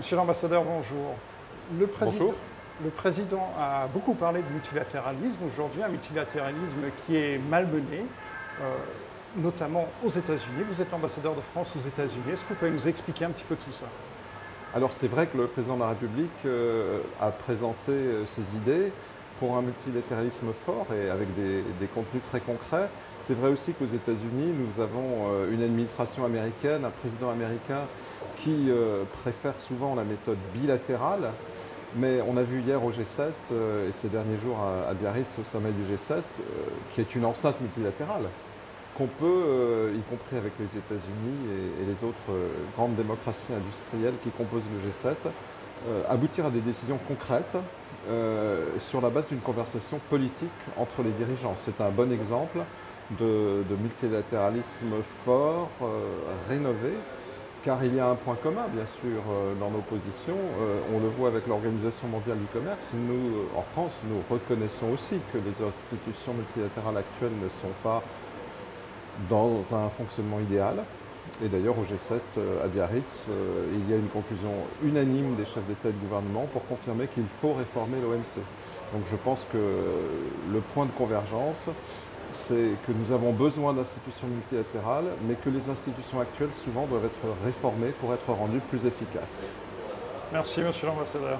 Monsieur l'ambassadeur, bonjour. Le président, Le président a beaucoup parlé de multilatéralisme aujourd'hui, un multilatéralisme qui est malmené, euh, notamment aux États-Unis. Vous êtes l'ambassadeur de France aux États-Unis. Est-ce que vous pouvez nous expliquer un petit peu tout ça? Alors c'est vrai que le président de la République euh, a présenté euh, ses idées pour un multilatéralisme fort et avec des, des contenus très concrets. C'est vrai aussi qu'aux États-Unis, nous avons une administration américaine, un président américain qui euh, préfèrent souvent la méthode bilatérale. Mais on a vu hier au G7 euh, et ces derniers jours à, Biarritz au sommet du G7, euh, qui est une enceinte multilatérale, qu'on peut, y compris avec les États-Unis et, les autres grandes démocraties industrielles qui composent le G7, aboutir à des décisions concrètes sur la base d'une conversation politique entre les dirigeants. C'est un bon exemple de multilatéralisme fort, rénové, car il y a un point commun, bien sûr, euh, dans nos positions. Euh, on le voit avec l'Organisation mondiale du commerce. Nous, euh, en France, nous reconnaissons aussi que les institutions multilatérales actuelles ne sont pas dans un fonctionnement idéal. Et d'ailleurs, au G7 à Biarritz, il y a une conclusion unanime des chefs d'État et de gouvernement pour confirmer qu'il faut réformer l'OMC. Donc je pense que le point de convergence, c'est que nous avons besoin d'institutions multilatérales, mais que les institutions actuelles souvent doivent être réformées pour être rendues plus efficaces. Merci, monsieur l'ambassadeur.